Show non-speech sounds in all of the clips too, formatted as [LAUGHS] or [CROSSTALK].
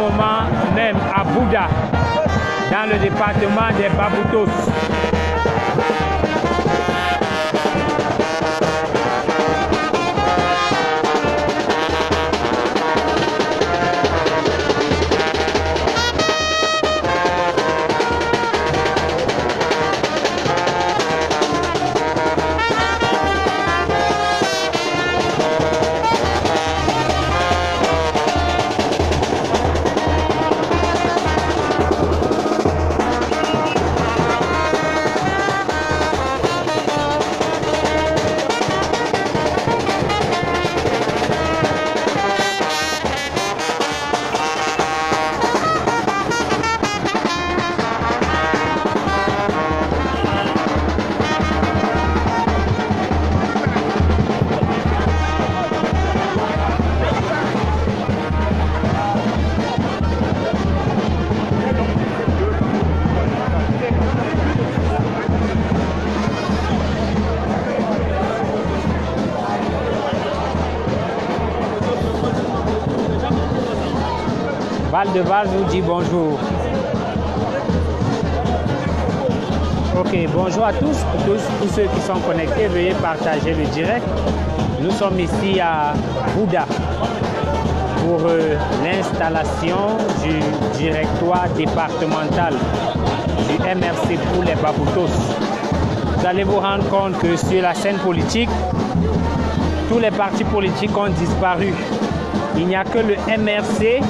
moment même à Bouddha, dans le département des Baboutos. De Val vous dit bonjour. Ok, bonjour à tous. Tous, tous ceux qui sont connectés, veuillez partager le direct. Nous sommes ici à Bouddha pour euh, l'installation du directoire départemental du MRC pour les Baboutos. Vous allez vous rendre compte que sur la scène politique, tous les partis politiques ont disparu. Il n'y a que le MRC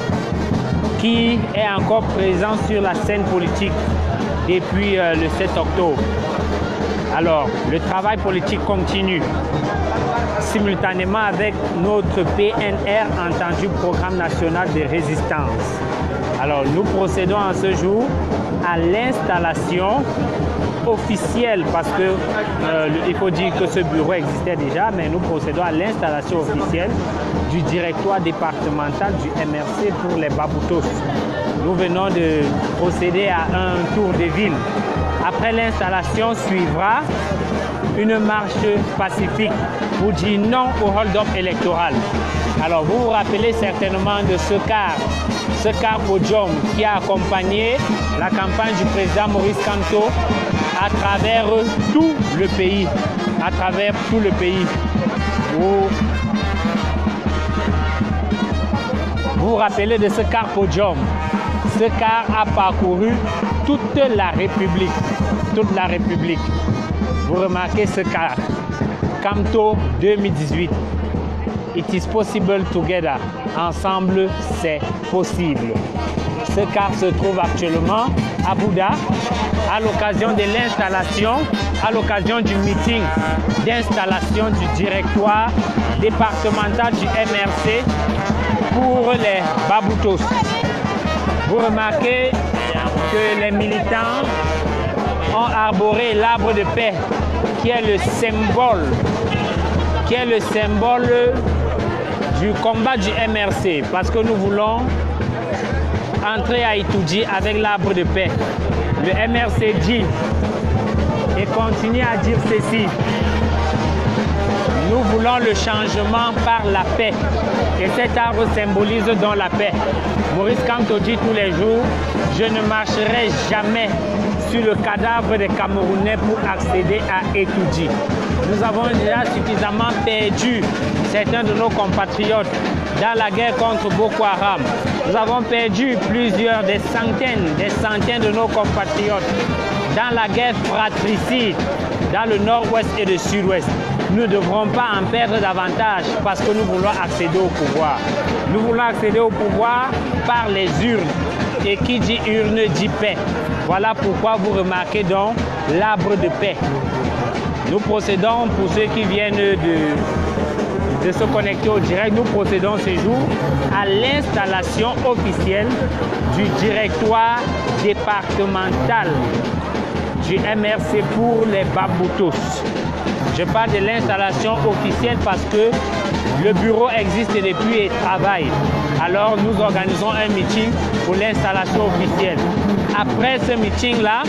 qui est encore présent sur la scène politique depuis euh, le 7 octobre. Alors, le travail politique continue simultanément avec notre PNR, entendu Programme national de résistance. Alors, nous procédons en ce jour à l'installation officielle, parce que euh, il faut dire que ce bureau existait déjà, mais nous procédons à l'installation officielle du directoire départemental du MRC pour les Baboutos. Nous venons de procéder à un tour de ville. Après l'installation suivra une marche pacifique pour dire non au hold-up électoral. Alors vous vous rappelez certainement de ce car, ce car podium qui a accompagné la campagne du président Maurice Kamto à travers tout le pays, à travers tout le pays. Vous vous, rappelez de ce car podium? Ce car a parcouru toute la République, toute la République. Vous remarquez ce car, Camto 2018. It is possible together. Ensemble, c'est possible. Ce car se trouve actuellement à Bouddha à l'occasion de l'installation, à l'occasion du meeting d'installation du directoire départemental du MRC pour les Baboutos. Vous remarquez que les militants ont arboré l'arbre de paix qui est le symbole qui est le symbole du combat du MRC parce que nous voulons entrer à Itoudji avec l'arbre de paix. Le MRC dit et continue à dire ceci. Nous voulons le changement par la paix. Et cet arbre symbolise donc la paix. Maurice Kamto dit tous les jours, je ne marcherai jamais sur le cadavre des Camerounais pour accéder à Etoudji. Nous avons déjà suffisamment perdu certains de nos compatriotes dans la guerre contre Boko Haram. Nous avons perdu plusieurs, des centaines, des centaines de nos compatriotes dans la guerre fratricide dans le nord-ouest et le sud-ouest. Nous ne devrons pas en perdre davantage parce que nous voulons accéder au pouvoir. Nous voulons accéder au pouvoir par les urnes. Et qui dit urne dit paix. Voilà pourquoi vous remarquez donc l'arbre de paix. Nous procédons, pour ceux qui viennent de, se connecter au direct, nous procédons ce jour à l'installation officielle du directoire départemental du MRC pour les Baboutos. Je parle de l'installation officielle parce que le bureau existe depuis et travaille. Alors nous organisons un meeting pour l'installation officielle. Après ce meeting-là,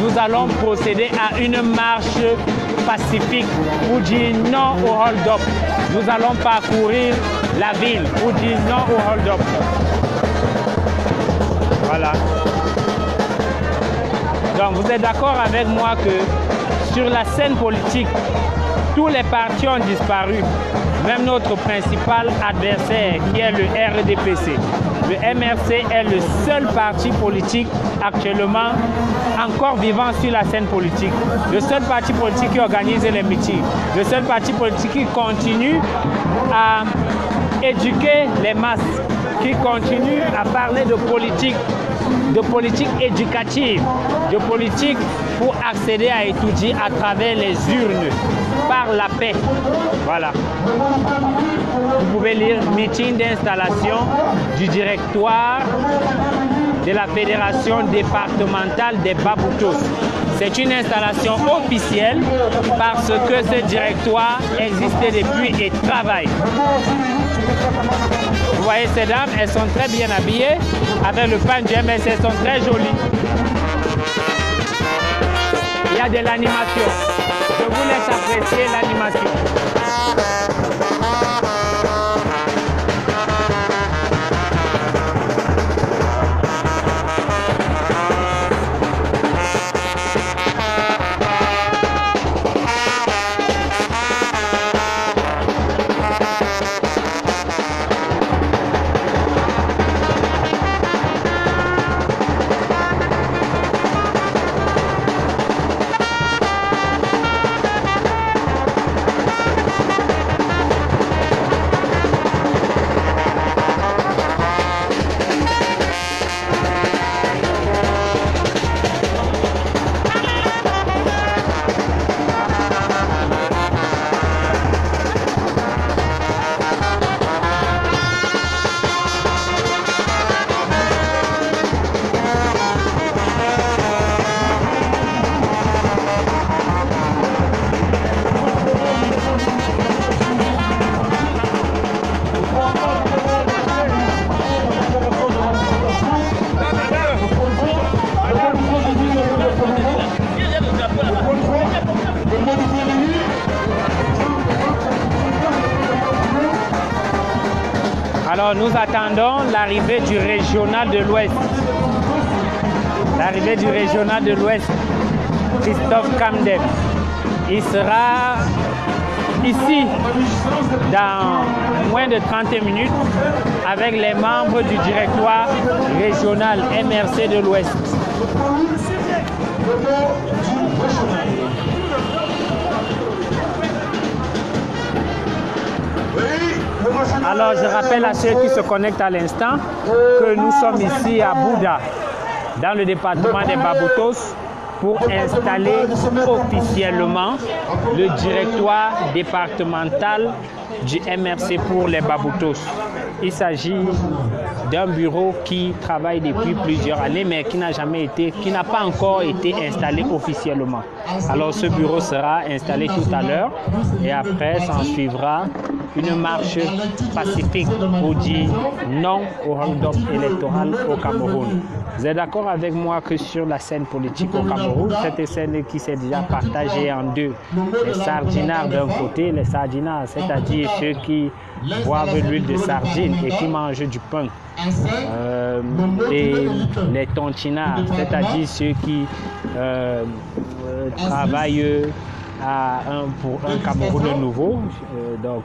nous allons procéder à une marche pacifique pour dire non au hold-up. Nous allons parcourir la ville pour dire non au hold-up. Voilà. Donc vous êtes d'accord avec moi que sur la scène politique, tous les partis ont disparu. Même notre principal adversaire qui est le RDPC. Le MRC est le seul parti politique actuellement encore vivant sur la scène politique. Le seul parti politique qui organise les meetings. Le seul parti politique qui continue à éduquer les masses, qui continue à parler de politique, de politique éducative, de politique accéder à étudier à travers les urnes, par la paix. Voilà. Vous pouvez lire meeting d'installation du directoire de la Fédération départementale des Baboutos. C'est une installation officielle parce que ce directoire existait depuis et travaille. Vous voyez ces dames, elles sont très bien habillées avec le pain du MS, elles sont très jolies. De l'animation. Je vous laisse apprécier l'animation. Nous attendons l'arrivée du régional de l'Ouest. L'arrivée du régional de l'Ouest, Christophe Camden. Il sera ici dans moins de 30 minutes avec les membres du directoire régional MRC de l'Ouest. Alors je rappelle à ceux qui se connectent à l'instant que nous sommes ici à Bouddha, dans le département des Baboutos, pour installer officiellement le directoire départemental du MRC pour les Baboutos. Il s'agit d'un bureau qui travaille depuis plusieurs années, mais qui n'a jamais été, qui n'a pas encore été installé officiellement. Alors ce bureau sera installé tout à l'heure et après s'en suivra une marche pacifique pour dire non au hold-up électoral au Cameroun. Vous êtes d'accord avec moi que sur la scène politique au Cameroun, cette scène qui s'est déjà partagée en deux, les sardinards d'un côté, les sardinards, c'est-à-dire ceux qui boivent l'huile de sardine et qui mangent du pain. Euh, et les tontinards, c'est-à-dire ceux qui euh, travaillent à un, pour un Cameroun nouveau. Euh, donc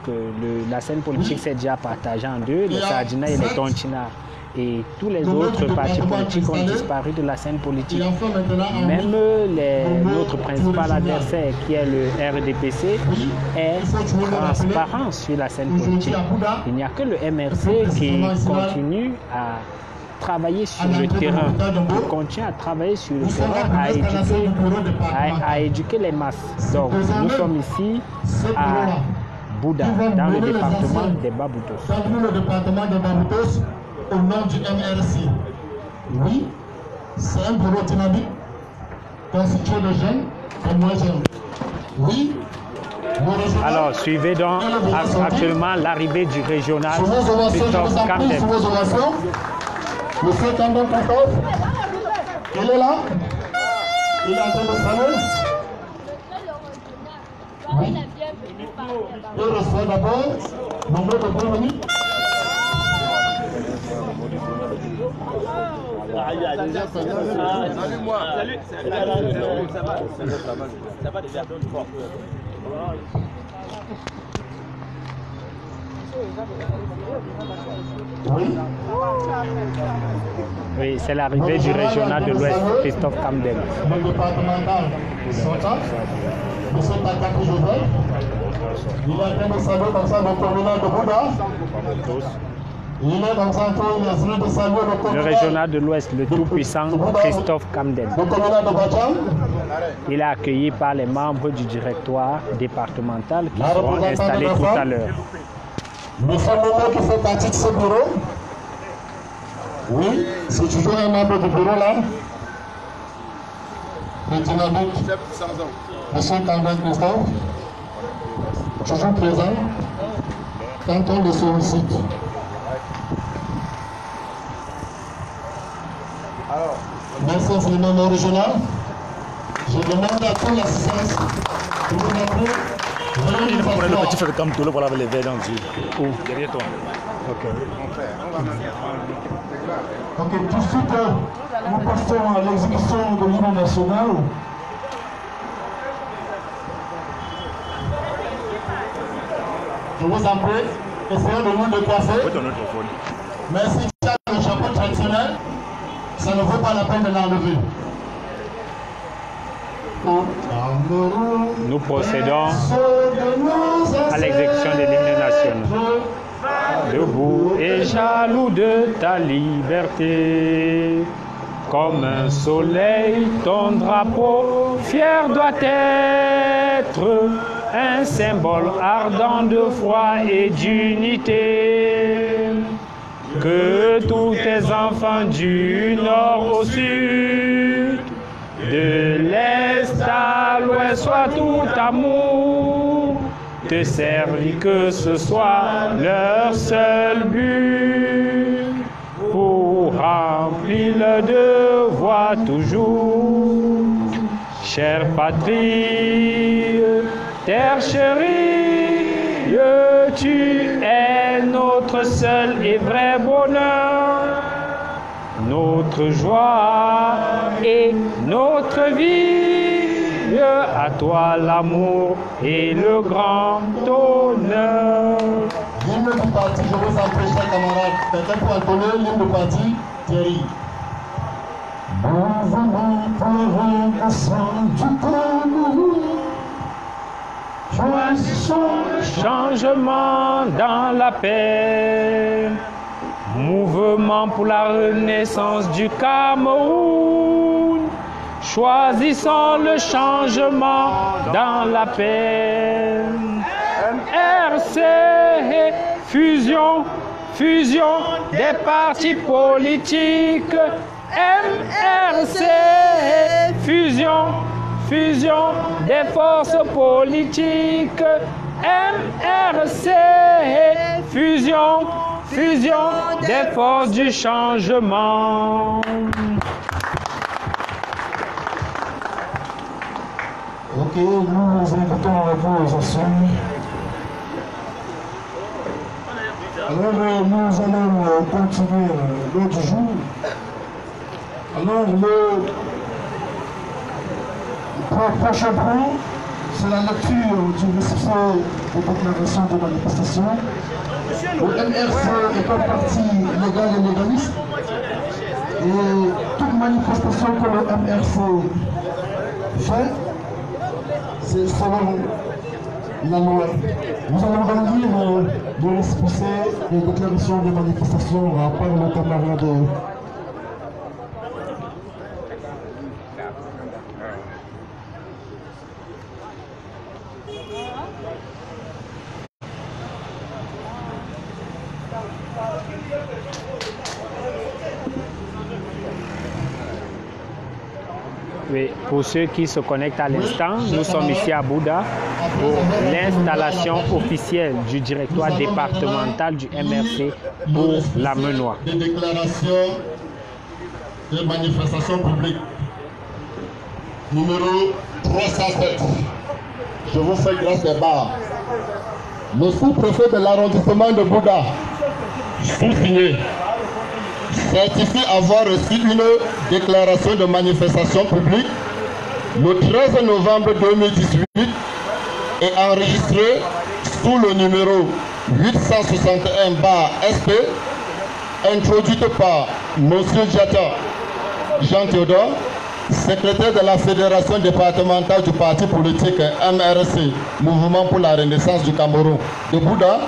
la scène politique s'est déjà partagée en deux, les sardinards et les tontinards et tous les autres partis politiques ont disparu de la scène politique. Même les, notre principal adversaire, qui est le RDPC, est transparent sur la scène politique. Il n'y a que le MRC qui continue à travailler sur le terrain, qui continue à travailler sur le terrain, à éduquer, à, à éduquer les masses. Donc, nous sommes ici à Bouddha, dans le département des Baboutos. Au nom du MRC. Oui, c'est un bureau dynamique constitué de jeunes et moins jeunes. Oui, Alors, suivez donc actuellement l'arrivée du régional Christophe Camden. Monsieur Camden Christophe, il est là Il est en train de saluer Oui. Il reçoit d'abord nombre de bienvenus. Oui. Oui, c'est l'arrivée du régional de l'Ouest, Christophe Camden. le départemental Sonta, M. Takaku Joseph. Il est en train de saluer comme ça le terminal de Bouddha. Le régional de l'Ouest, le tout-puissant Christophe Camden. Il est accueilli par les membres du directoire départemental qui seront installés tout à l'heure. Qui fait partie de ce bureau. Oui, c'est toujours un membre du bureau là. Le dynamique. Monsieur Camden Christophe. Toujours présent. Quand on le sollicite. Merci infiniment mon régional. Je demande à toute l'assistance de vous Prenez le petit frère comme tout le voilà avec les verres dans le yeux. Derrière toi. Ok, tout de suite, euh, nous passons à l'exécution de l'hymne national. Je vous en prie, essayons de nous tu as le chapeau traditionnel, ça ne vaut pas la peine de l'enlever. Nous procédons à l'exécution de l'hymne national. Debout et jaloux de ta liberté, comme un soleil, ton drapeau fier doit être un symbole ardent de foi et d'unité. Que tous tes enfants du nord au sud, de l'est à l'ouest soient tout amour, te servir que ce soit leur seul but, pour remplir le devoir toujours. Chère patrie, terre chérie, tu es notre seul et vrai bonheur notre joie et notre vie. À toi l'amour et le grand honneur. L'hymne du parti, je vous en prie, chers camarades. Quelqu'un pour entonner l'hymne du parti, Thierry. Mouvement pour un sang du Cameroun. Le changement dans la paix. Mouvement pour la renaissance du Cameroun. Choisissons le changement dans la paix. MRC, fusion, fusion des partis politiques. MRC, fusion, fusion des forces politiques. MRC, fusion, fusion des forces du changement. Ok, nous nous invitons à vous ensemble. Alors, euh, nous allons euh, continuer euh, du jour. Alors, le prochain point, c'est la lecture du récipient de déclaration de manifestation. Le MRC est un parti légal et légaliste. Et toute manifestation que le MRC fait, c'est selon la loi. Nous allons donc lire euh, le récépissé des déclarations de manifestation par le camarade. Oui, pour ceux qui se connectent à l'instant, nous sommes ici à Bouddha pour l'installation officielle du directoire départemental du MRC pour la Menois. Des déclarations de manifestations publiques. Numéro 307. Je vous fais grâce des barres. Le sous-préfet de l'arrondissement de Bouddha, sous-signé, certifie avoir reçu une déclaration de manifestation publique le 13 novembre 2018 et enregistrée sous le numéro 861 bar SP, introduite par M. Diata Jean Théodore, secrétaire de la Fédération départementale du parti politique MRC, Mouvement pour la Renaissance du Cameroun, de Bouddha,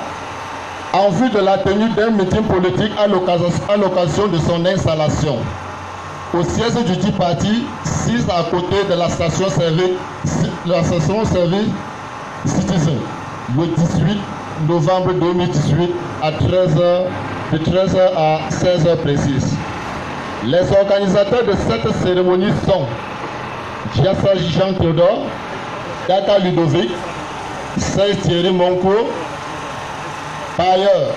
en vue de la tenue d'un meeting politique à l'occasion de son installation. Au siège du dit parti, 6 à côté de la station service, la station service Citizen, le 18 novembre 2018 à 13h, de 13h à 16h précises. Les organisateurs de cette cérémonie sont Giassa Jean Théodore, Data Ludovic, Serge Thierry Monco. Par ailleurs,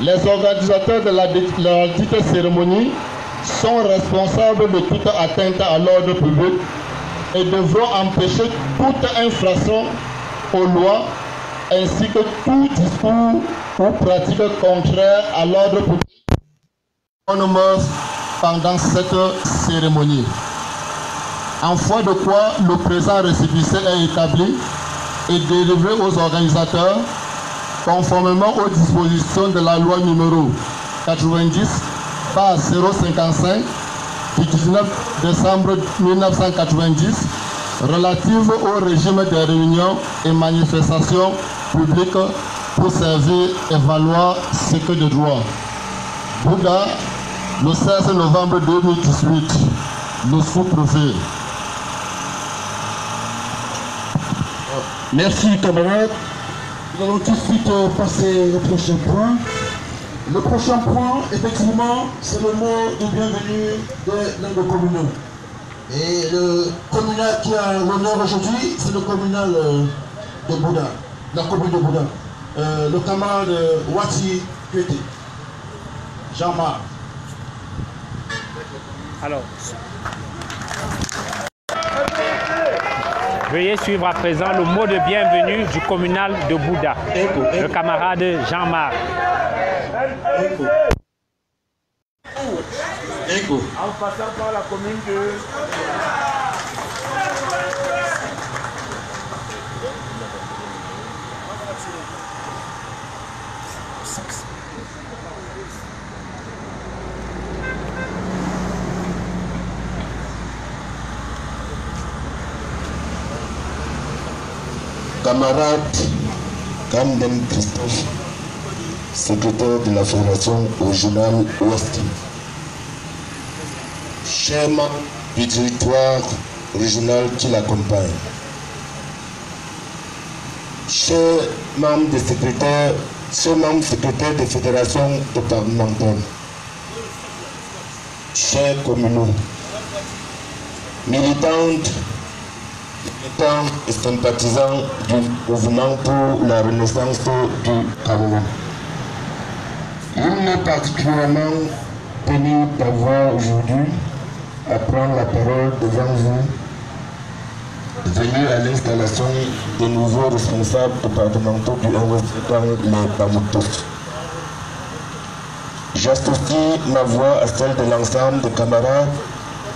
les organisateurs de la, de cérémonie sont responsables de toute atteinte à l'ordre public et devront empêcher toute infraction aux lois ainsi que tout discours ou pratique contraire à l'ordre public pendant cette cérémonie. En foi de quoi le présent récépissé est établi et délivré aux organisateurs conformément aux dispositions de la loi numéro 90 par 055 du 19 décembre 1990 relative au régime des réunions et manifestations publiques pour servir et valoir ce que de droit. Bouddha, le 16 novembre 2018, le sous-préfet. Merci camarades. Nous allons tout de suite passer au prochain point. Le prochain point, effectivement, c'est le mot de bienvenue de langues communaux. Et le communal qui a l'honneur aujourd'hui, c'est le communal de Bouddha, la commune de Bouddha. Euh, le camarade Wati Kwete, Jean-Marc. Alors, veuillez suivre à présent le mot de bienvenue du communal de Bouddha, le camarade Jean-Marc. En passant par la commune de Camarade Camden Christophe, secrétaire de la Fédération régionale Ouest. Chers membres du territoire régional qui l'accompagne. Chers membres des secrétaires, chers membres secrétaires des fédérations départementales. Chers communaux, militantes et sympathisants du mouvement pour la renaissance du Cameroun. Il m'est particulièrement tenu d'avoir aujourd'hui à prendre la parole devant vous, venu à l'installation des nouveaux responsables départementaux du dans les Bamoutos. J'associe ma voix à celle de l'ensemble des camarades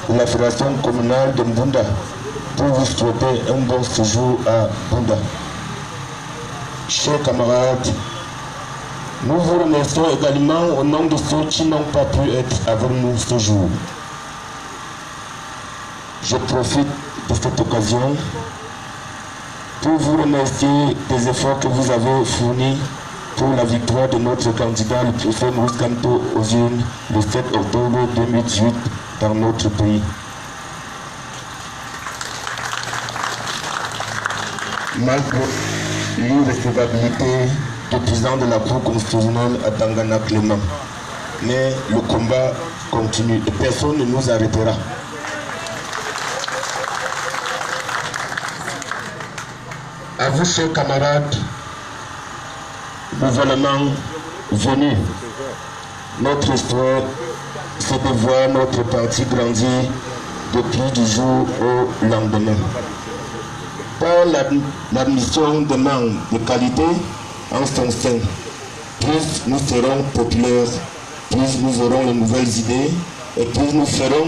de la Fédération communale de Mbunda pour vous souhaiter un bon séjour à Bunda. Chers camarades, nous vous remercions également au nom de ceux qui n'ont pas pu être avec nous ce jour. Je profite de cette occasion pour vous remercier des efforts que vous avez fournis pour la victoire de notre candidat, le préfet Maurice Kanto aux le 7 octobre 2018 dans notre pays. malgré l'irrecevabilité des présidents de la Cour constitutionnelle à Tangana Clément. Mais le combat continue et personne ne nous arrêtera. À vous, chers camarades, gouvernement venu, notre histoire, c'est de voir notre parti grandir depuis du jour au lendemain. Par l'admission de membres de qualité en son sein, plus nous serons populaires, plus nous aurons de nouvelles idées et plus nous ferons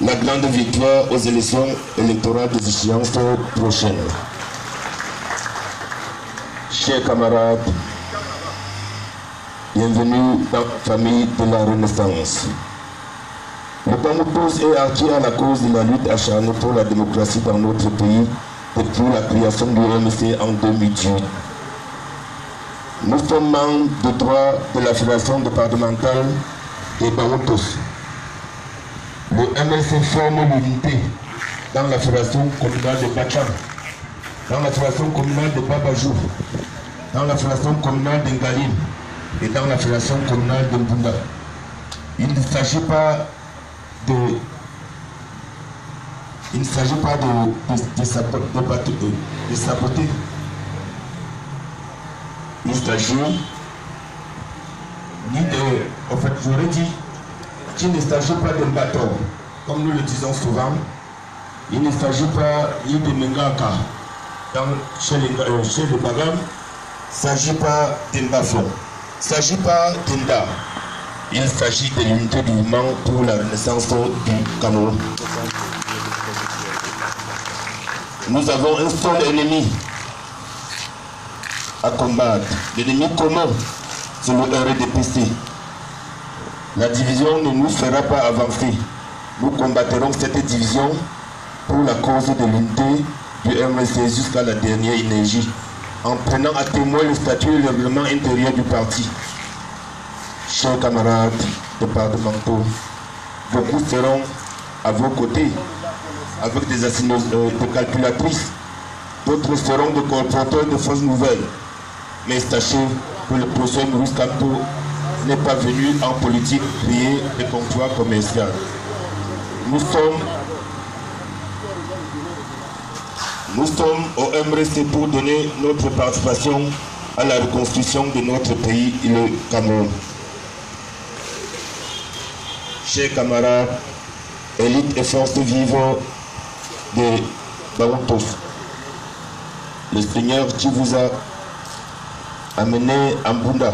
la grande victoire aux élections électorales des échéances prochaines. Chers camarades, bienvenue dans la famille de la Renaissance. Le tous est acquis à la cause de la lutte acharnée pour la démocratie dans notre pays depuis la création du MSC en 2018. Nous sommes membres de droit de la Fédération départementale des Baoutos. Le MLC forme l'unité dans la Fédération communale de Bacham, dans la Fédération communale de Babajou, dans la Fédération communale d'Engalim et dans la Fédération communale de Mbunda. Il ne s'agit pas de il ne s'agit pas de, de, de, saboter. Il s'agit ni de. En fait, j'aurais dit qu'il ne s'agit pas d'un bâton, comme nous le disons souvent. Il ne s'agit pas ni de Mengaka chez, les, euh, le. Il ne s'agit pas d'un bafon. Il ne s'agit pas d'un Il s'agit de l'unité du mouvement pour la renaissance du Cameroun. Nous avons un seul ennemi à combattre. L'ennemi commun, c'est le RDPC. La division ne nous fera pas avancer. Nous combattrons cette division pour la cause de l'unité du MSC jusqu'à la dernière énergie, en prenant à témoin le statut et le règlement intérieur du parti. Chers camarades départementaux, beaucoup seront à vos côtés avec des, euh, de calculatrices. D'autres seront des colporteurs de fausses nouvelles. Mais sachez que le professeur Maurice Campo n'est pas venu en politique créer des comptoirs commerciaux. Nous sommes, nous sommes au MRC pour donner notre participation à la reconstruction de notre pays le Cameroun. Chers camarades, élites et forces vives de Baoutos, le Seigneur qui vous a amené en Bunda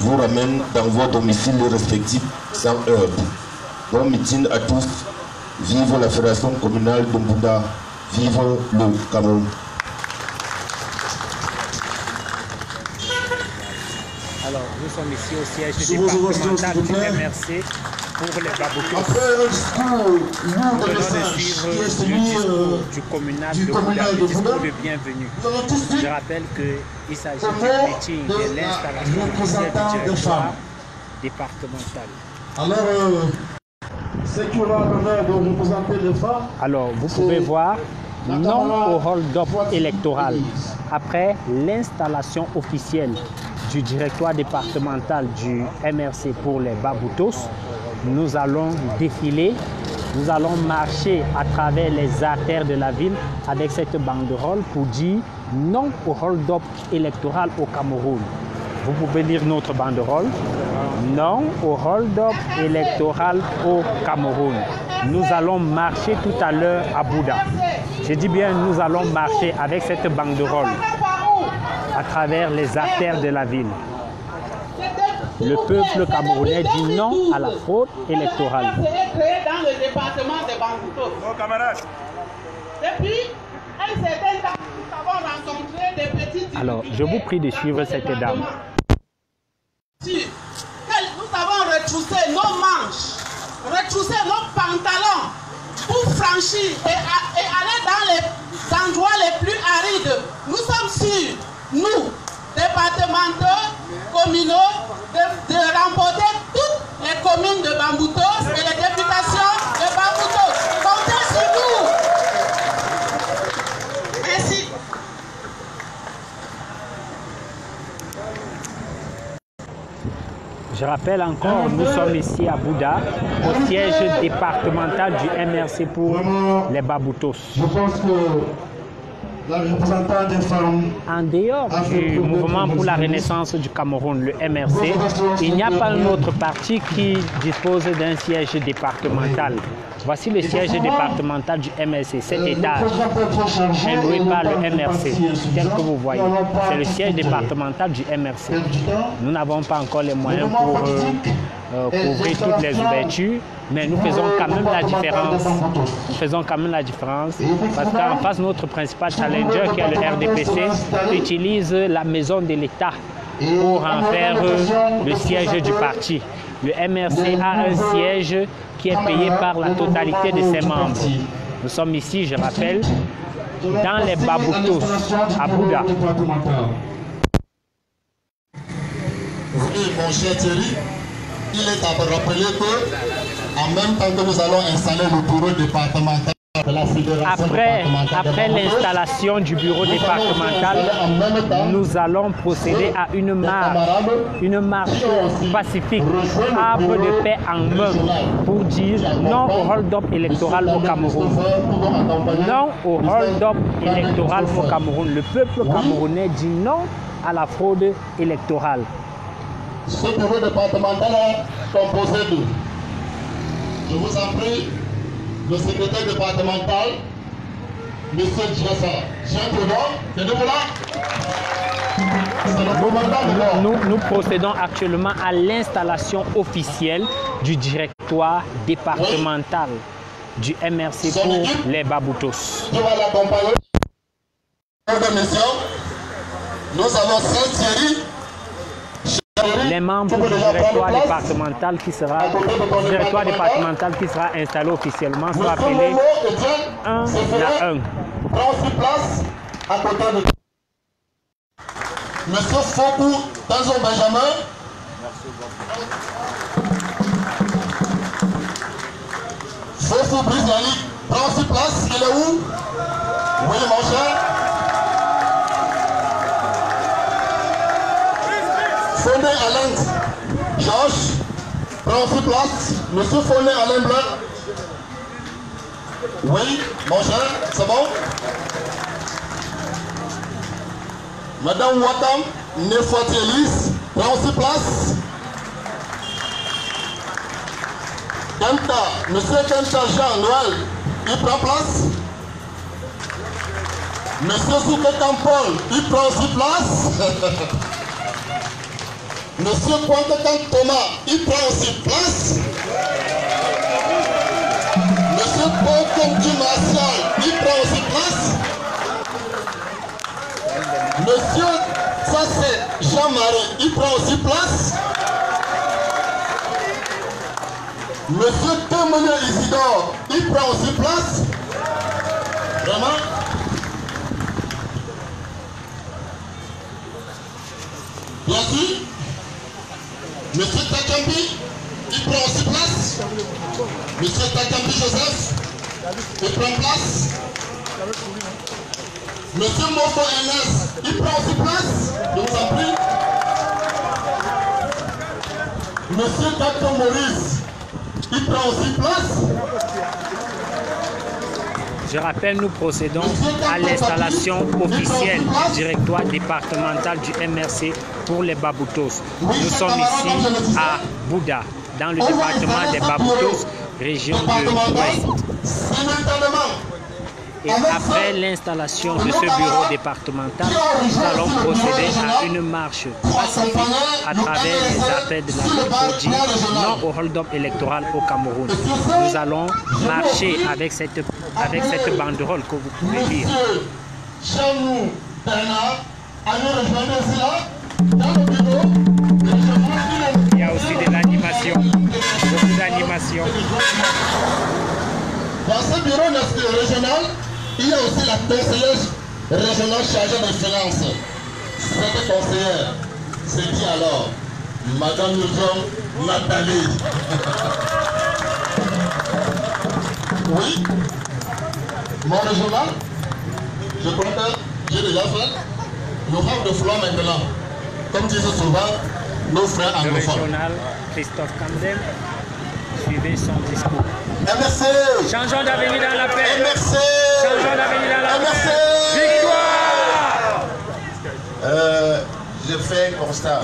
vous ramène dans vos domiciles respectifs sans heure. Bon meeting à tous. Vive la Fédération communale de Bunda. Vive le Cameroun. Alors, nous sommes ici au siège départemental du MRC pour les Baboutos. Après un discours lourd de Nous venons de message suivre qui est celui euh, du communal du de Bouddha, le de discours de bienvenue. Je rappelle qu'il s'agit du meeting de de la l'installation du des directoire femmes. départemental. Alors, euh, c'est qui aura l'honneur de représenter les femmes? Alors, vous pouvez voir, non au hold-up électoral. Après l'installation officielle du directoire départemental du MRC pour les Baboutos, nous allons défiler, nous allons marcher à travers les artères de la ville avec cette banderole pour dire non au hold-up électoral au Cameroun. Vous pouvez lire notre banderole. Non au hold-up électoral au Cameroun. Nous allons marcher tout à l'heure à Bouddha. Je dis bien, nous allons marcher avec cette banderole à travers les artères de la ville. Le peuple camerounais dit non à la fraude électorale. C'est créé dans le département de Bangoutos. Bon, camarades. Depuis un certain temps, nous avons rencontré des petites Alors, je vous prie de suivre cette dame. Nous avons retroussé nos manches, retroussé nos pantalons pour franchir et aller dans les endroits les plus arides. Nous sommes sûrs, nous, départementaux, communaux, de, de remporter toutes les communes de Bamboutos et les députations de Bamboutos. Comptez sur nous. Merci. Je rappelle encore, nous sommes ici à Bouddha, au siège départemental du MRC pour les Baboutos. Je pense que la représentante des femmes. En dehors du mouvement pour la renaissance du Cameroun, le MRC, il n'y a pas un autre parti qui dispose d'un siège départemental. Voici le siège départemental du MRC, cet étage, est par le MRC, tel que vous voyez. C'est le siège départemental du MRC. Nous n'avons pas encore les moyens pour euh, euh, couvrir toutes les ouvertures, mais nous faisons quand même la différence. Nous faisons quand même la différence parce qu'en face, notre principal challenger, qui est le RDPC, utilise la maison de l'État pour en faire le siège du parti. Le MRC a un siège qui est payé par la totalité de ses membres. Nous sommes ici, je rappelle, dans les Baboutos, à Bouddha. Il est à rappeler que, en même temps que nous allons installer le bureau départemental Après, après l'installation du bureau départemental, nous allons procéder à une marche, une marche pacifique, arbre de paix en main, pour dire non au hold-up électoral au Cameroun. Non au hold-up électoral au Cameroun. Le peuple camerounais dit non à la fraude électorale. Ce bureau départemental est composé de, je vous en prie, le secrétaire départemental, M. Djassa. Jean Prudhomme, c'est de vous là. Nous, nous procédons actuellement à l'installation officielle du directoire départemental du MRC pour les Baboutos. l'accompagner. nous avons Saint-Thierry. Les membres du directoire départemental qui sera, directoire départemental qui sera installé officiellement sont appelés un à un. Prends aussi place à côté de Monsieur Fokou Tanzo Benjamin. Fokou Brizali, prends aussi place. Il est où? Oui, mon cher. Fondé Alain Georges, prends aussi place. Monsieur Fondé Alain Blanc. Oui, mon cher, c'est bon Madame Watam, Nefoatielis, prends aussi place. Kenta, Monsieur Kenta Jean-Noël, il prend place. Monsieur Souké Campol, il prend aussi place. [LAUGHS] Monsieur Kwantekan Thomas, il prend aussi place. Monsieur Bokomdi Martial, il prend aussi place. Monsieur, ça c'est Jean-Marie, il prend aussi place. Monsieur Temene Isidore, il prend aussi place. Vraiment Bien sûr. Monsieur Takambi, il prend aussi place. Monsieur Takambi Joseph, il prend place. Monsieur Mofo Enes, il prend aussi place. Je vous prie. Monsieur Tato Maurice, il prend aussi place. Je rappelle, nous procédons à l'installation officielle du directoire départemental du MRC pour les Baboutos. Nous sommes ici à Bouddha, dans le département des Baboutos, région de l'Ouest. Et après l'installation de ce bureau départemental, nous allons procéder à une marche à travers les appels de la dire non au hold-up électoral au Cameroun. Nous allons marcher avec cette, avec cette banderole que vous pouvez lire. Il y a aussi de l'animation, beaucoup d'animation. Dans ce bureau régional, il y a aussi la conseillère régionale chargée des finances. Cette conseillère, c'est qui alors? Madame Nuzom Nathalie. [LAUGHS] oui Mon régional, je crois que j'ai déjà fait. Nous avons de fleurs maintenant. Comme disent souvent nos frères Le anglophones. régional Christophe Camden, suivez son discours. MRC. Changeons d'avenir dans la paix. MRC. Changeons d'avenir la MRC. Victoire euh, Je fais un constat.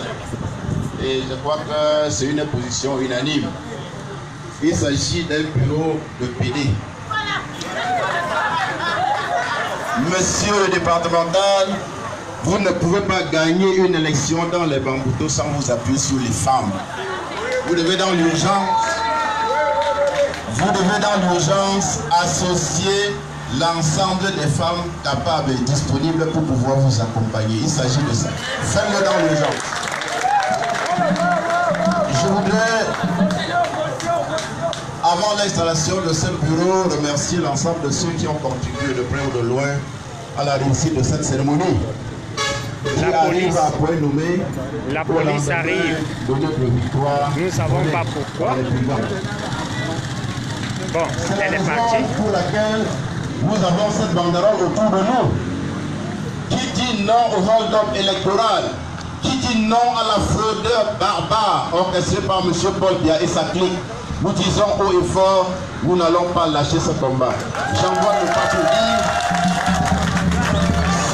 Et je crois que c'est une position unanime. Il s'agit d'un bureau de PD. Monsieur le départemental, vous ne pouvez pas gagner une élection dans les bamboutos sans vous appuyer sur les femmes. Vous devez dans l'urgence vous devez dans l'urgence associer l'ensemble des femmes capables et disponibles pour pouvoir vous accompagner. Il s'agit de ça. Faites-le dans l'urgence. Je voudrais, avant l'installation de ce bureau, remercier l'ensemble de ceux qui ont contribué de près ou de loin à la réussite de cette cérémonie. La arrive police. à point nommé La police arrive. de notre victoire. Nous ne savons pas pourquoi. Bon, C'est la elle est partie. pour laquelle nous avons cette banderole autour de nous. Qui dit non au hold-up électoral Qui dit non à la fraude barbare orchestrée par M. Paul Biya et sa clique Nous disons haut et fort, nous n'allons pas lâcher ce combat. J'envoie le pour dire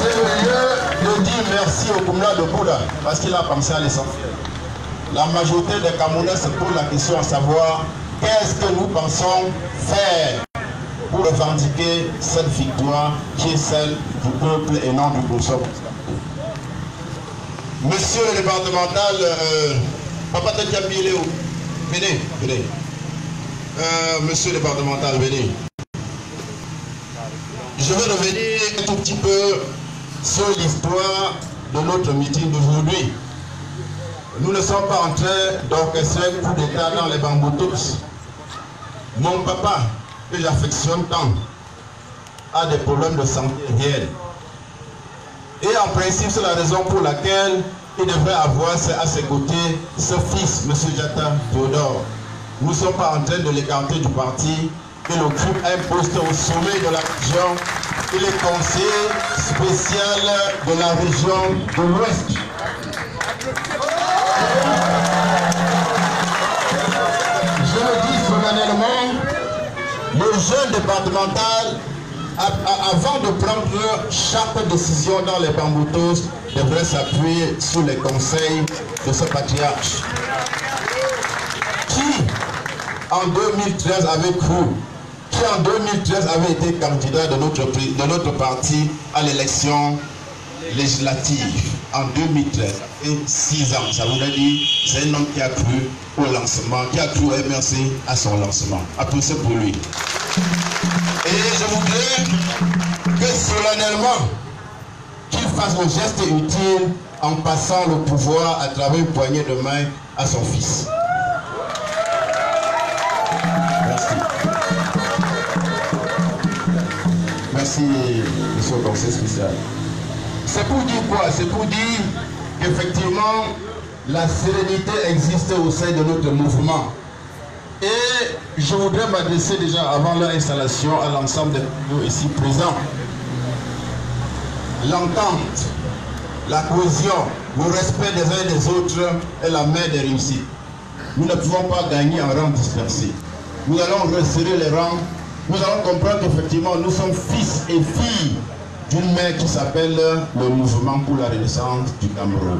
c'est le lieu de dire merci au Koumla de Bouddha parce qu'il a pensé à l'essentiel. La majorité des Camerounais se pose la question à savoir qu'est-ce que nous pensons faire pour revendiquer cette victoire qui est celle du peuple et non du Bourson. Monsieur le départemental, euh, Papa Tetiabileo, venez, venez. Euh, monsieur le départemental, venez. Je vais revenir un tout petit peu sur l'histoire de notre meeting d'aujourd'hui. Nous ne sommes pas en train d'orchestrer coup d'État dans les bambous. Mon papa, que j'affectionne tant, a des problèmes de santé réels. Et en principe, c'est la raison pour laquelle il devrait avoir à ses côtés ce fils, M. Jata Théodore. Nous ne sommes pas en train de l'écarter du parti. Il occupe un poste au sommet de la région. Il est conseiller spécial de la région de l'Ouest. Je le jeune départemental, avant de prendre chaque décision dans les bamboutos, devrait s'appuyer sur les conseils de ce patriarche. Qui, en 2013, avait cru, qui en 2013 avait été candidat de notre parti à l'élection législative en 2013. Et 6 ans, ça voudrait dire c'est un homme qui a cru au lancement, qui a cru au MRC à son lancement. Applaudissez pour lui. Et je voudrais que solennellement, qu'il fasse le geste utile en passant le pouvoir à travers une poignée de main à son fils. Merci. Merci, monsieur le conseiller spécial. C'est pour dire quoi? C'est pour dire qu'effectivement, la sérénité existe au sein de notre mouvement. Et je voudrais m'adresser déjà avant leur installation à l'ensemble de nous ici présents. L'entente, la cohésion, le respect des uns et des autres est la mère des réussites. Nous ne pouvons pas gagner en rang dispersé. Nous allons resserrer les rangs. Nous allons comprendre qu'effectivement, nous sommes fils et filles d'une mère qui s'appelle le Mouvement pour la Renaissance du Cameroun.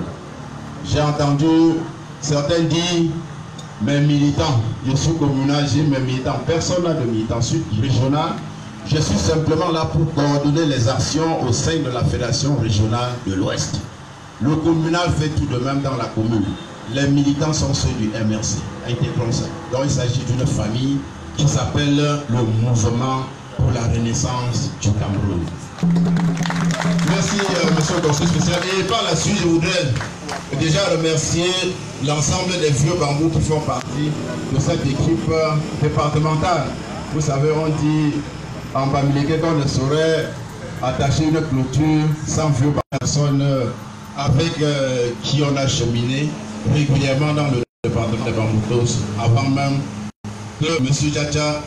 J'ai entendu certains dire, mes militants, je suis communal, j'ai mes militants. Personne n'a de militants. Régional. Je suis simplement là pour coordonner les actions au sein de la Fédération régionale de l'Ouest. Le communal fait tout de même dans la commune. Les militants sont ceux du MRC. Donc il s'agit d'une famille qui s'appelle le Mouvement pour la Renaissance du Cameroun. Merci, euh, monsieur le conseiller spécial. Et par la suite, je voudrais déjà remercier l'ensemble des vieux bambous qui font partie de cette équipe départementale. Vous savez, on dit en Bamileke qu'on ne saurait attacher une clôture sans vieux personnes euh, avec euh, qui on a cheminé régulièrement dans le département de Bamboutos avant même que M. Tchacha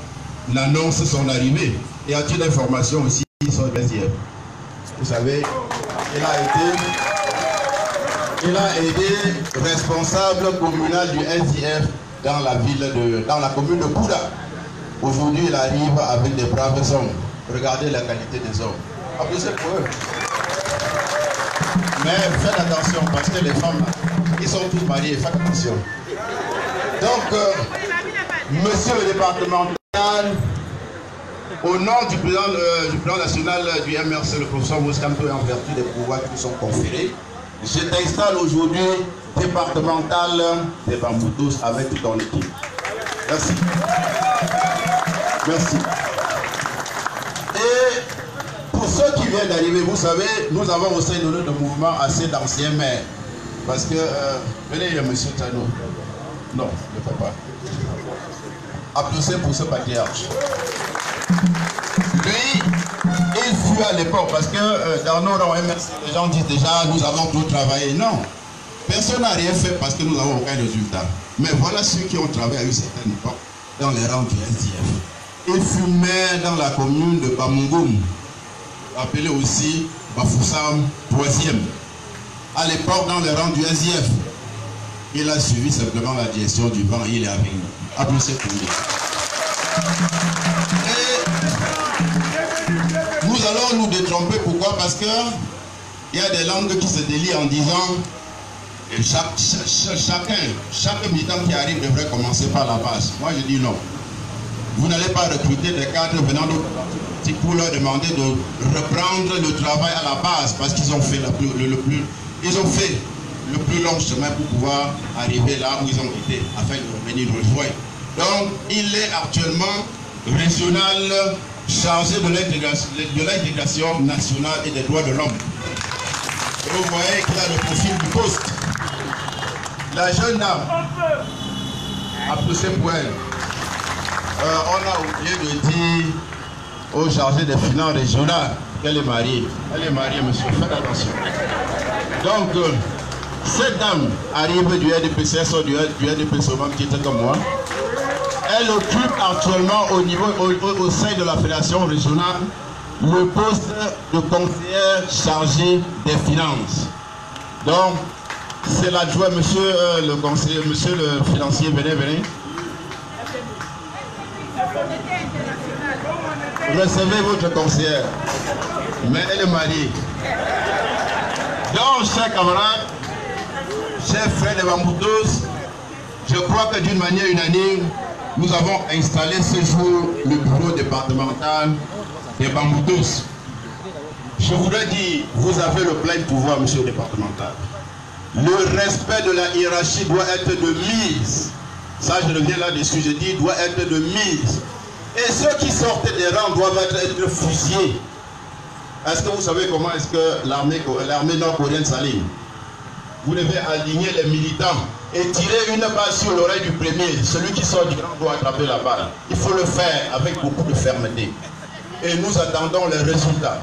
n'annonce son arrivée. Et a-t-il d'informations aussi le deuxième Vous savez, il a été, a responsable communal du SIF dans la ville de, dans la commune de Bouda. Aujourd'hui, il arrive avec des braves hommes. Regardez la qualité des hommes. Applaudissez pour eux. Mais faites attention parce que les femmes, ils sont tous mariés, faites attention. Donc, euh, monsieur le départemental, au nom du plan, euh, du plan national du MRC, le professeur Mouskamto, et en vertu des pouvoirs qui sont conférés, je t'installe aujourd'hui départemental des Bamboutos avec ton équipe. Merci. Merci. Et pour ceux qui viennent d'arriver, vous savez, nous avons au sein de notre mouvement assez d'anciens maires. Parce que, euh, venez, monsieur Tano. Non, ne peux pas. Applaudissez pour ce patriarche. Lui, il fut à l'époque, parce que euh, dans nos rangs les gens disent déjà, nous avons tout travaillé. Non, personne n'a rien fait parce que nous n'avons aucun résultat. Mais voilà ceux qui ont travaillé à une certaine époque dans les rangs du SDF. Il fut maire dans la commune de Bamungum, appelé aussi Bafoussam, troisième. À l'époque, dans les rangs du SDF, il a suivi simplement la direction du vent, il est avec nous. Applaudissez pour. Nous détromper. Pourquoi? Parce que il y a des langues qui se délient en disant chaque, chacun, chaque militant qui arrive devrait commencer par la base. Moi, je dis non. Vous n'allez pas recruter des cadres venant de pour leur demander de reprendre le travail à la base parce qu'ils ont fait le plus, le, plus, le plus long chemin pour pouvoir arriver là où ils ont été afin de revenir rejoindre. Donc, il est actuellement régional chargé de l'intégration nationale et des droits de l'homme. Vous voyez qu'il a le profil du poste. La jeune dame a poussé pour elle. On a oublié de dire au chargé des finances régionales qu'elle est mariée. Elle est mariée, monsieur, faites attention. Donc, euh, cette dame arrive du RDPCS ou du, du RDPC au même titre moi. Elle occupe actuellement au niveau au, sein de la fédération régionale le poste de conseillère chargé des finances? Donc, c'est l'adjoint, monsieur euh, le conseiller, monsieur le financier, venez, venez. Recevez votre conseillère. Mais elle est mariée. Donc, chers camarades, chers frères de Bamboutos, je crois que d'une manière unanime, nous avons installé ce jour le bureau départemental des Bamboutos. Je voudrais dire, vous avez le plein pouvoir, monsieur le départemental. Le respect de la hiérarchie doit être de mise. Ça, je reviens là-dessus, je dis, doit être de mise. Et ceux qui sortent des rangs doivent être, être fusillés. Est-ce que vous savez comment est-ce que l'armée nord-coréenne s'aligne? Vous devez aligner les militants et tirer une balle sur l'oreille du premier. Celui qui sort du grand doit attraper la balle. Il faut le faire avec beaucoup de fermeté. Et nous attendons les résultats.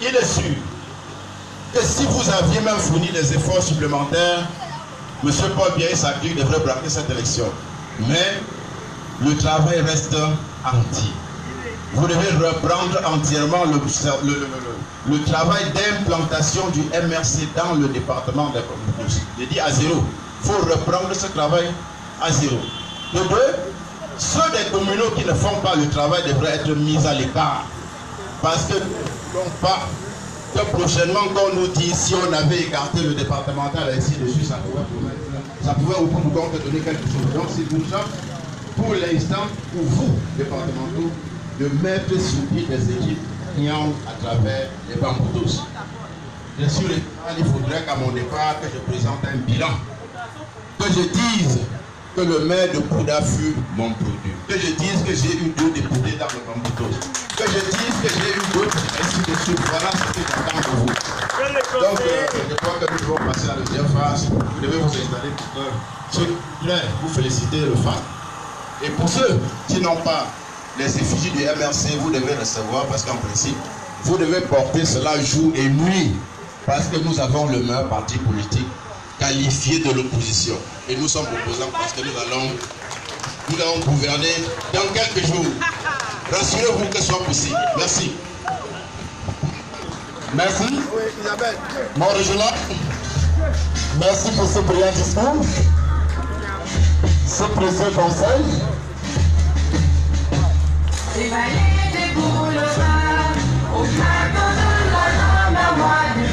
Il est sûr que si vous aviez même fourni des efforts supplémentaires, M. Paul Biaï-Sakli devrait braquer cette élection. Mais le travail reste entier. Vous devez reprendre entièrement le, travail d'implantation du MRC dans le département des communes. Je dis à zéro. Il faut reprendre ce travail à zéro. De deux, ceux des communaux qui ne font pas le travail devraient être mis à l'écart. Parce que donc pas que prochainement, quand on nous dit si on avait écarté le départemental ainsi de suite, ça pouvait, ça pouvait au bout du compte donner quelque chose. Donc c'est urgent pour l'instant, pour vous, départementaux, de mettre sur pied des équipes qui ont à travers les bambous. Bien sûr, il faudrait qu'à mon départ, que je présente un bilan. Que je dise que le maire de Bouddha fut mon produit. Que je dise que j'ai eu deux députés dans le bambou. Que je dise que j'ai eu d'autres, ainsi de suite. Voilà ce que j'attends de vous. Donc, euh, je crois que nous devons passer à la deuxième phase. Vous devez vous installer pour que ceux qui vous féliciter le fan. Et pour ceux qui n'ont pas les effigies du MRC, vous devez recevoir parce qu'en principe, vous devez porter cela jour et nuit parce que nous avons le meilleur parti politique qualifié de l'opposition. Et nous sommes opposants parce que nous allons, gouverner dans quelques jours. Rassurez-vous que ce soit possible. Merci. Merci. Mon régional, merci pour ce brillant discours, ce précieux conseil. Les des boulevards, au château de la grande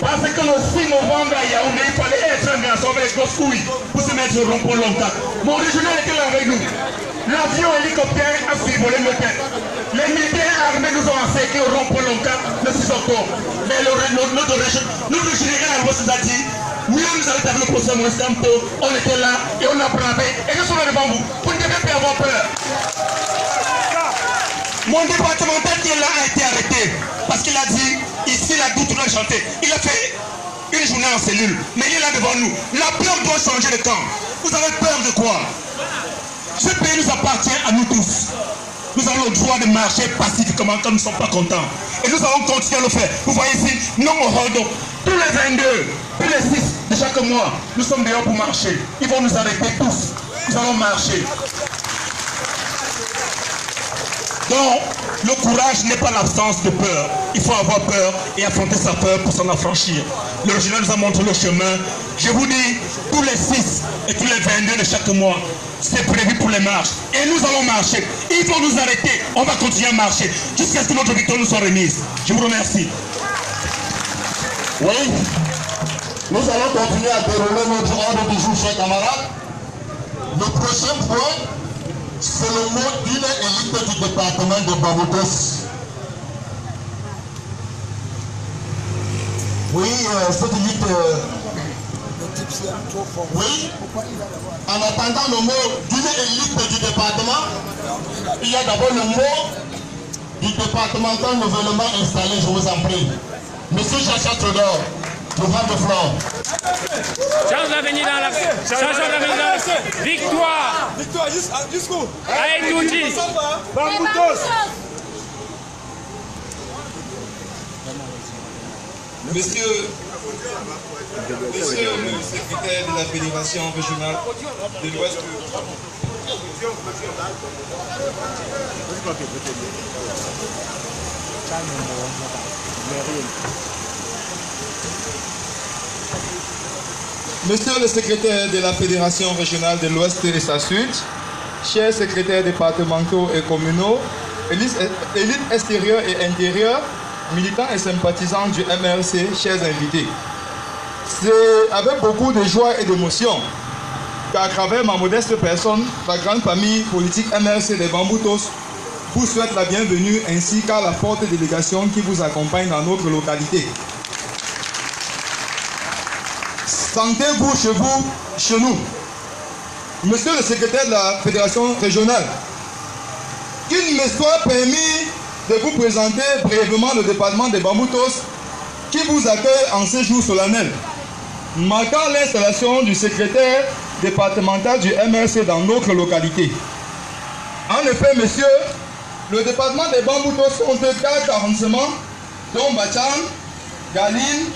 Parce que le 6 novembre à Yaoundé, il fallait être un pour se mettre au. Mon régional était là avec nous. L'avion hélicoptère a survolé le tête. Les militaires armés nous ont encerclés au rond-point longtemps le 6 octobre. Mais le, notre, région- notre général nous a dit oui, nous allons faire le Maurice Campo. On était là et on a bravé. Et nous sommes devant vous. Vous ne devez pas avoir peur. Mon départemental qui est là a été arrêté parce qu'il a dit ici la doute doit chanter. Il a fait une journée en cellule, mais il est là devant nous. La peur doit changer de camp. Vous avez peur de quoi? Ce pays nous appartient à nous tous. Nous avons le droit de marcher pacifiquement quand nous ne sommes pas contents. Et nous allons continuer à le faire. Vous voyez ici, non au. Tous les 22, tous les 6 de chaque mois, nous sommes dehors pour marcher. Ils vont nous arrêter tous. Nous allons marcher. Donc, le courage n'est pas l'absence de peur. Il faut avoir peur et affronter sa peur pour s'en affranchir. Le régional nous a montré le chemin. Je vous dis, tous les 6 et tous les 22 de chaque mois, c'est prévu pour les marches. Et nous allons marcher. Il faut nous arrêter. On va continuer à marcher jusqu'à ce que notre victoire nous soit remise. Je vous remercie. Oui, nous allons continuer à dérouler notre ordre du jour, chers camarades. Le prochain point, c'est le mot d'une élite du département de Babotos. Oui, euh, cette élite. euh, oui, en attendant le mot d'une élite du département, il y a d'abord le mot du départemental nouvellement installé, je vous en prie. Monsieur Chacha Trodor, le vent de flanc. Change l'avenir dans la change l'avenir dans la victoire. Victoire, jusqu'où? Aïe Bamboutos Monsieur, monsieur le secrétaire de la Fédération régionale de l'Ouest, Monsieur le secrétaire de la Fédération régionale de l'Ouest et sa Sud, chers secrétaires départementaux et communaux, élites extérieures et intérieures, militants et sympathisants du MRC, chers invités. C'est avec beaucoup de joie et d'émotion qu'à travers ma modeste personne, la grande famille politique MRC des Bamboutos vous souhaite la bienvenue ainsi qu'à la forte délégation qui vous accompagne dans notre localité. Sentez-vous chez vous, chez nous. Monsieur le secrétaire de la Fédération régionale, qu'il me soit permis de vous présenter brièvement le département des Bamboutos qui vous accueille en ce jour solennel, marquant l'installation du secrétaire départemental du MRC dans notre localité. En effet, monsieur, le département des Bamboutos compte quatre arrondissements, dont Bachan, Galine,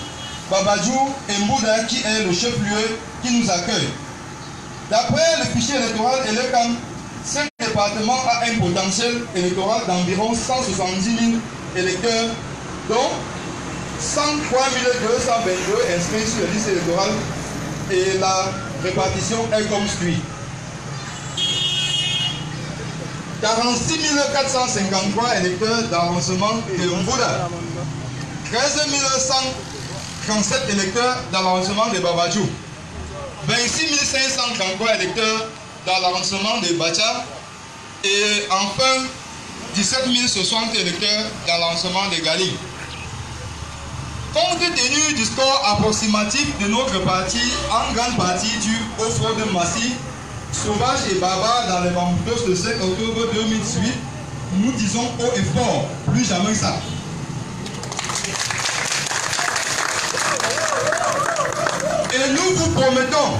Babadjou et Mbouda qui est le chef-lieu qui nous accueille. D'après le fichier électoral ELECAM, ce département a un potentiel électoral d'environ 170 000 électeurs, dont 103 222 inscrits sur la liste électorale et la répartition est comme suit. 46 453 électeurs d'avancement de Mbouda, 13 137 électeurs dans l'arrondissement de Babadjou, 26 533 électeurs dans l'arrondissement de Bacha. Et enfin 17 060 électeurs dans l'arrondissement de Gali. Compte tenu du score approximatif de notre parti, en grande partie dû aux fraudes massives, Sauvage et Baba dans les Bamboutos le 5 octobre 2018, nous disons haut et fort, plus jamais ça. Et nous vous promettons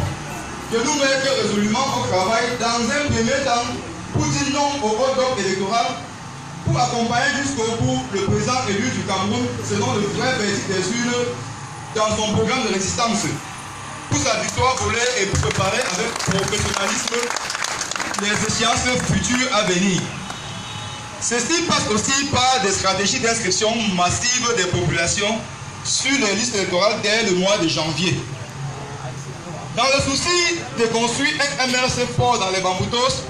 de nous mettre résolument au travail dans un premier temps pour dire non au vote électoral, pour accompagner jusqu'au bout le président élu du Cameroun selon le vrai verdict des urnes dans son programme de résistance. Sa victoire volée et préparer avec professionnalisme les échéances futures à venir. Ceci passe aussi par des stratégies d'inscription massive des populations sur les listes électorales dès le mois de janvier. Dans le souci de construire un MRC fort dans les Bamboutos,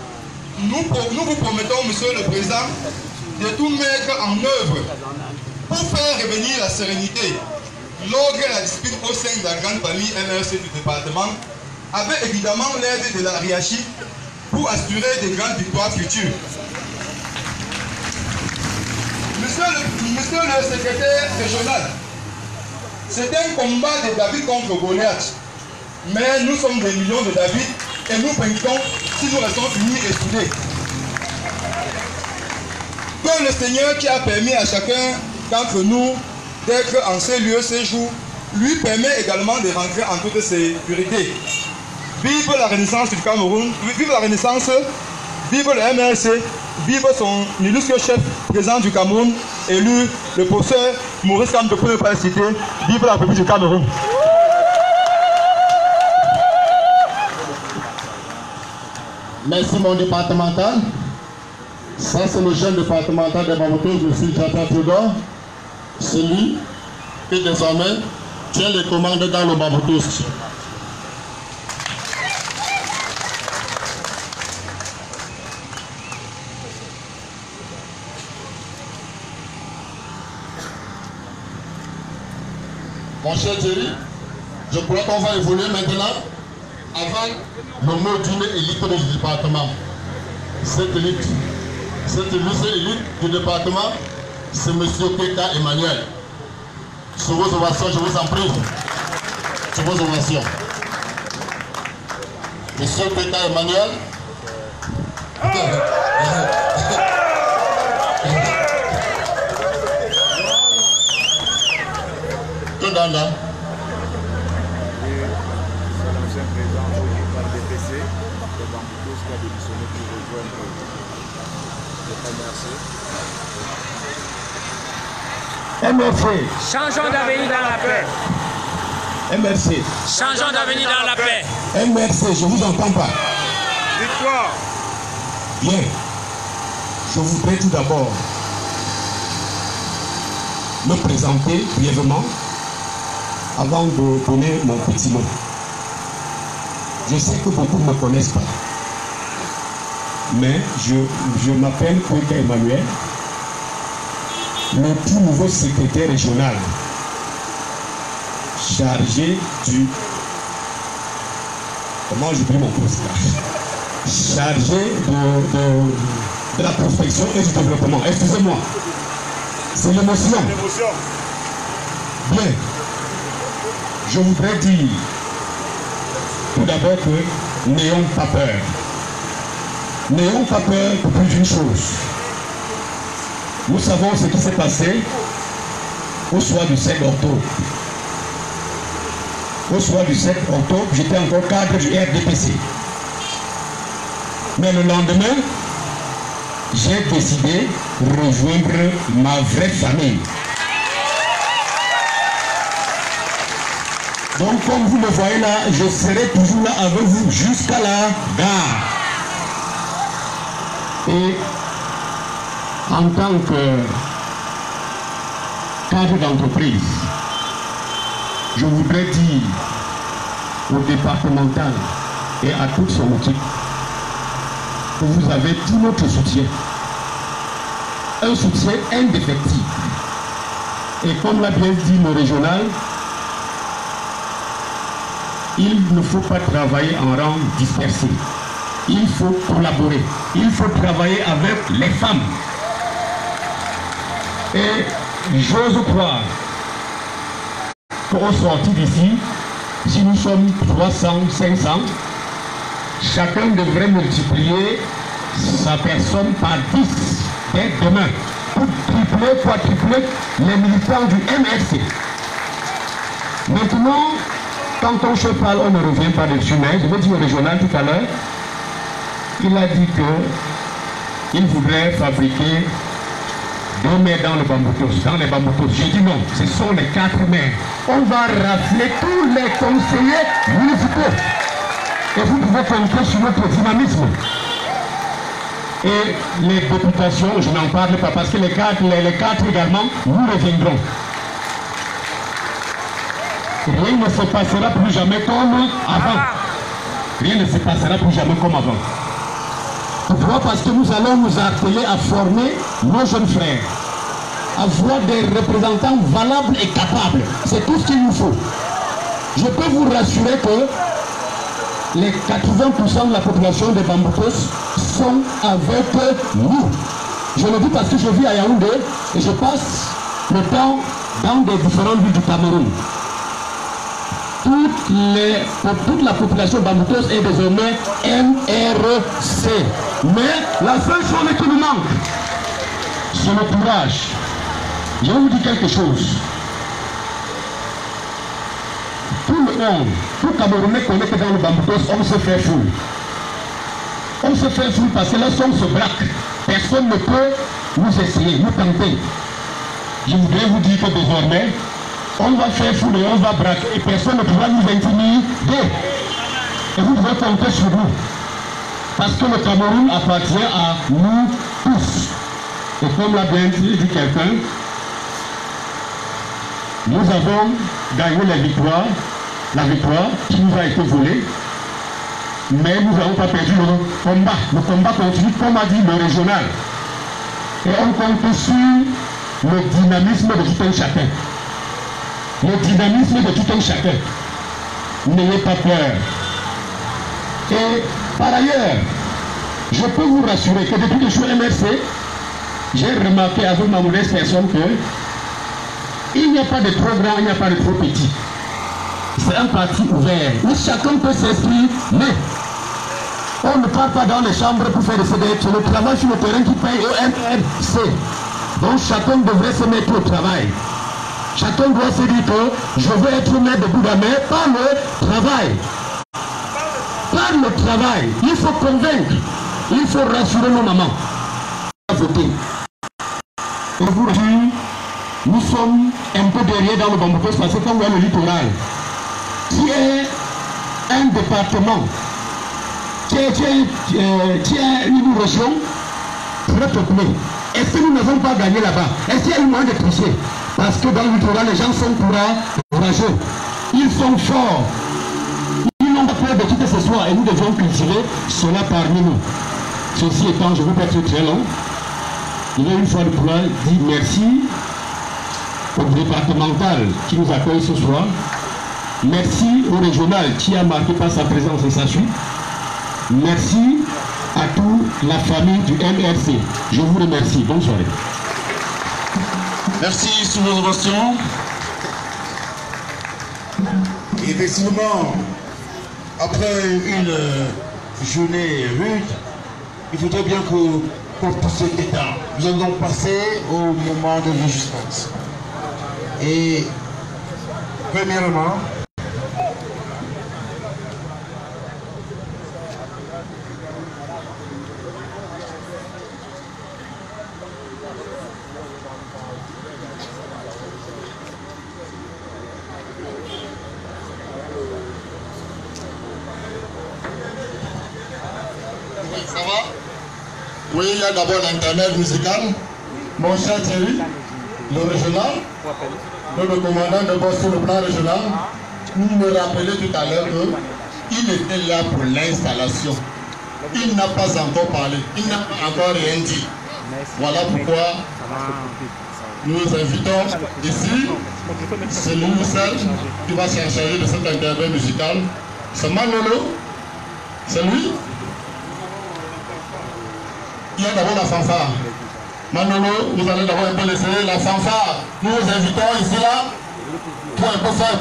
nous vous promettons, Monsieur le Président, de tout mettre en œuvre pour faire revenir la sérénité, l'ordre et la discipline au sein de la grande famille MRC du département, avec évidemment l'aide de la RIACHI pour assurer des grandes victoires futures. Monsieur le, monsieur le secrétaire régional, c'est un combat de David contre Goliath. Mais nous sommes des millions de David et nous vaincrons si nous restons unis et soudés. Que le Seigneur qui a permis à chacun d'entre nous d'être en ces lieux ces jours, lui permet également de rentrer en toute sécurité. Vive la renaissance du Cameroun, vive la renaissance, vive le MRC, vive son illustre chef président du Cameroun, élu le professeur Maurice Kamto, pour ne pas citer, vive la République du Cameroun. Merci mon départemental. Ça c'est le jeune départemental de Bamoutos, je suis Jata Théodore. C'est lui qui désormais tient les commandes dans le Bamoutos. Mon cher Thierry, je crois qu'on va évoluer maintenant avant le mot d'une élite du département. Cette élite, cette élite du département, c'est M. Keka Emmanuel. Sur vos ovations, je vous en prie. Sur vos ovations. Monsieur Keka Emmanuel. Tout MRC. Changeons d'avenir dans la paix. MRC. Changeons d'avenir dans la paix. MRC, je vous entends pas. Victoire. Bien. Je voudrais tout d'abord me présenter brièvement avant de donner mon petit mot. Je sais que beaucoup ne me connaissent pas. Mais je, je m'appelle Kweka Emmanuel, le tout nouveau secrétaire régional chargé du. Comment j'oublie mon poste là? Chargé de, de, de la prospection et du développement. Excusez-moi. C'est l'émotion. L'émotion. Bien. Je voudrais dire tout d'abord que n'ayons pas peur. N'ayons pas peur pour plus d'une chose. Nous savons ce qui s'est passé au soir du 7 octobre. Au soir du 7 octobre, j'étais encore cadre du RDPC. Mais le lendemain, j'ai décidé de rejoindre ma vraie famille. Donc comme vous le voyez là, je serai toujours là avec vous jusqu'à la gare. Et en tant que cadre d'entreprise, je voudrais dire au départemental et à toute son équipe que vous avez tout notre soutien. Un soutien indéfectible. Et comme l'a bien dit le régional, il ne faut pas travailler en rang dispersé. Il faut collaborer. Il faut travailler avec les femmes. Et j'ose croire qu'au sorti d'ici, si nous sommes 300, 500, chacun devrait multiplier sa personne par 10 dès demain pour tripler, quadrupler les militants du MRC. Maintenant, quand on se parle, on ne revient pas dessus, mais je vais dire au régional tout à l'heure, il a dit que il voudrait fabriquer deux maires dans le bamboutos, dans les bamboutos. J'ai dit non, ce sont les quatre maires. On va rafler tous les conseillers municipaux. Et vous pouvez compter sur notre dynamisme. Et les députations, je n'en parle pas parce que les quatre, les, les quatre également, nous reviendrons. Rien ne se passera plus jamais comme avant. Rien ne se passera plus jamais comme avant. Pourquoi? Parce que nous allons nous atteler à former nos jeunes frères, avoir des représentants valables et capables. C'est tout ce qu'il nous faut. Je peux vous rassurer que les 80% de la population des Bamboutos sont avec nous. Je le dis parce que je vis à Yaoundé et je passe le temps dans des différentes villes du Cameroun. Toute, la population bamboutos est désormais MRC. Mais la seule chose qui nous manque, c'est le courage. Je vous dire quelque chose. Tout le monde, tout Camerounais connaît que dans le bamboutos, on se fait fou. On se fait fou parce que là, si on se braque, personne ne peut nous essayer, nous tenter. Je voudrais vous dire que désormais, on va faire foule et on va braquer et personne ne pourra nous intimider. Et vous devez compter sur nous. Parce que le Cameroun appartient à nous tous. Et comme l'a bien dit quelqu'un, nous avons gagné la victoire, la victoire qui nous a été volée, mais nous n'avons pas perdu le combat. Le combat continue, comme a dit le régional. Et on compte sur le dynamisme de tout un chacun le dynamisme de tout un chacun. N'ayez pas peur. Et par ailleurs, je peux vous rassurer que depuis que je suis MRC, j'ai remarqué avec ma mauvaise personne que il n'y a pas de trop grand, il n'y a pas de trop petit. C'est un parti ouvert où chacun peut s'exprimer. Mais on ne part pas dans les chambres pour faire des CDF. Le travail sur le terrain qui paye au MRC. Donc chacun devrait se mettre au travail. Chacun doit se dire que je veux être maître de Bouddha, mais par le travail. Par le travail. Il faut convaincre. Il faut rassurer nos mamans. Voter. Nous sommes un peu derrière dans le Bamboutos parce que quand on voit le littoral, qui est un département, qui est, une région très peuplée. Est-ce que nous n'avons pas gagné là-bas? Est-ce qu'il y a eu moyen de tricher Parce que dans le littoral, les gens sont courageux. Ils sont forts. Ils n'ont pas peur de qui que ce soit et nous devons cultiver cela parmi nous. Ceci étant, je ne veux pas être très long. Je vais une fois de plus dire merci départemental qui nous accueille ce soir. Merci au régional qui a marqué par sa présence et sa suite. Merci à toute la famille du MRC. Je vous remercie. Bonne soirée. Merci sous vos questions. Effectivement, après une journée rude, il faudrait bien que pour tout cet état, nous allons passer au moment de résistance. Et premièrement, Oui, il y a d'abord l'internet musical. Mon cher Thierry, le régional le commandant de bord sur le plan régional, nous me rappelait tout à l'heure qu'il était là pour l'installation. Il n'a pas encore parlé, il n'a encore rien dit. Voilà pourquoi nous invitons ici, nous seul qui va s'en charger de cet interview musical. C'est Manolo, c'est lui. Il y a d'abord la fanfare. Manolo, vous allez d'abord un peu laisser la fanfare. Nous vous invitons ici là pour un peu faire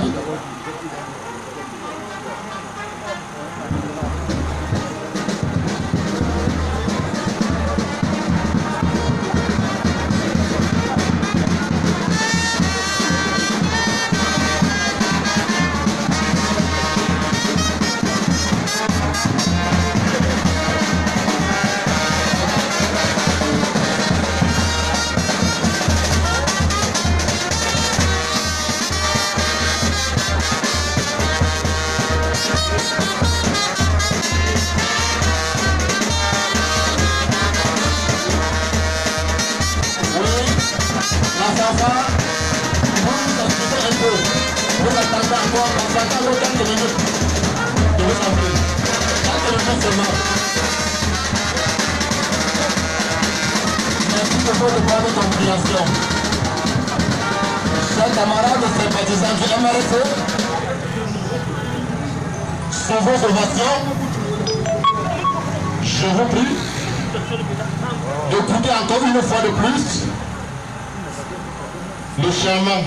le chairman,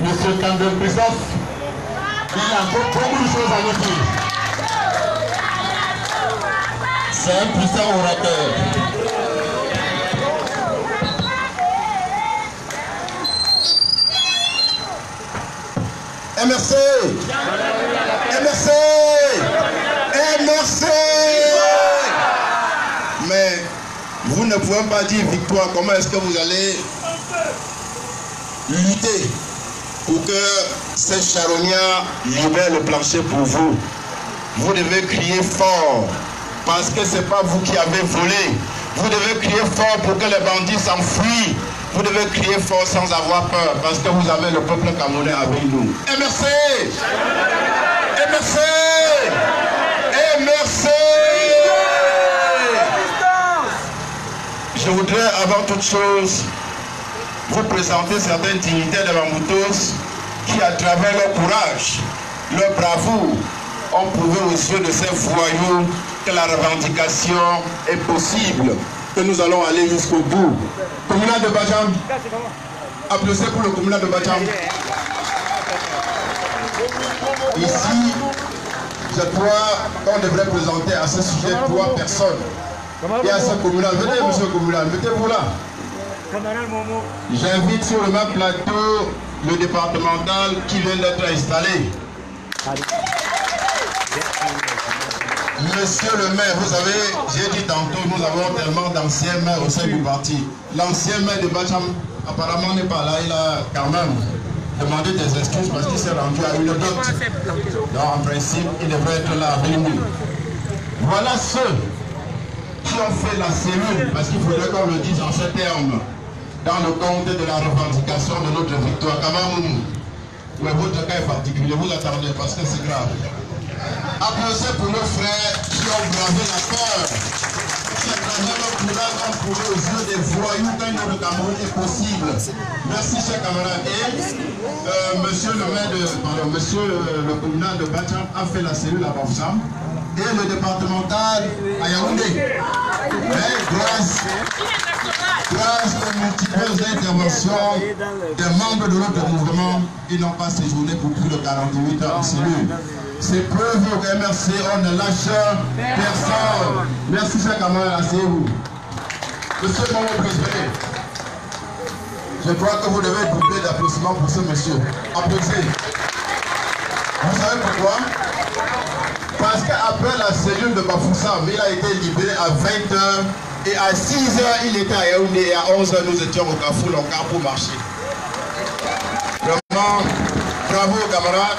M. Kandel. Il a encore beaucoup de choses à nous dire. C'est un puissant orateur. MRC MRC MRC Mais vous ne pouvez pas dire victoire. Comment est-ce que vous allez lutter pour que ces charognards libèrent le plancher pour vous Vous devez crier fort parce que ce n'est pas vous qui avez volé. Vous devez crier fort pour que les bandits s'enfuient. Vous devez crier fort sans avoir peur parce que vous avez le peuple camerounais avec nous. MRC MRC MRC Je voudrais avant toute chose vous présenter certains dignitaires de Mamoutos qui, à travers leur courage, leur bravoure, ont prouvé aux yeux de ces voyous que la revendication est possible, que nous allons aller jusqu'au bout. Communal de Bajam, applaudissez pour le communal de Bajam. Ici, je crois qu'on devrait présenter à ce sujet trois personnes. Et à ce communal, venez monsieur communal, mettez-vous là. J'invite sur le même plateau le départemental qui vient d'être installé. Monsieur le maire, vous savez, j'ai dit tantôt, nous avons tellement d'anciens maires au sein du parti. L'ancien maire de Bacham, apparemment, n'est pas là. Il a quand même demandé des excuses parce qu'il s'est rendu à une dot. Donc, en principe, il devrait être là avec nous. Voilà ceux qui ont fait la cellule, parce qu'il faudrait qu'on le dise en ces termes, dans le compte de la revendication de notre victoire. Kamamou, mais votre cas est particulier, vous attendez parce que c'est grave. Applaudissez pour nos frères qui ont bravé la peur, qui ont bravé leur courage, ont prouvé aux yeux des voyous qu'un autre Cameroun est possible. Merci, chers camarades. Et euh, monsieur le maire de, pardon, monsieur euh, le communal de Bacham a fait la cellule à Bafsam et le départemental à Yaoundé. Mais grâce, grâce aux multiples interventions des membres de notre mouvement, ils n'ont pas séjourné pour plus de 48 heures en cellule. C'est preuve au MRC, on ne lâche personne. Merci, chers camarades, asseyez-vous. Monsieur Momo Président, je crois que vous devez doubler d'applaudissements pour ce monsieur. Applaudissez. Vous savez pourquoi? Parce qu'après la cellule de Bafoussam, il a été libéré à 20h et à 6h, il était à Yaoundé et à 11h, nous étions au Carrefour, encore pour marcher. Vraiment, bravo camarades.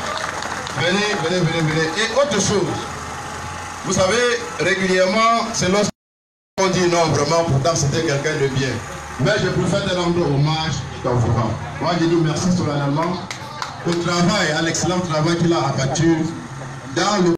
Venez, venez, venez, venez. Et autre chose, Vous savez, régulièrement, c'est lorsqu'on dit non, vraiment, pourtant c'était quelqu'un de bien. Mais je préfère te rendre hommage dans vos Moi, je dis merci solennellement au travail, à l'excellent travail qu'il a abattu dans le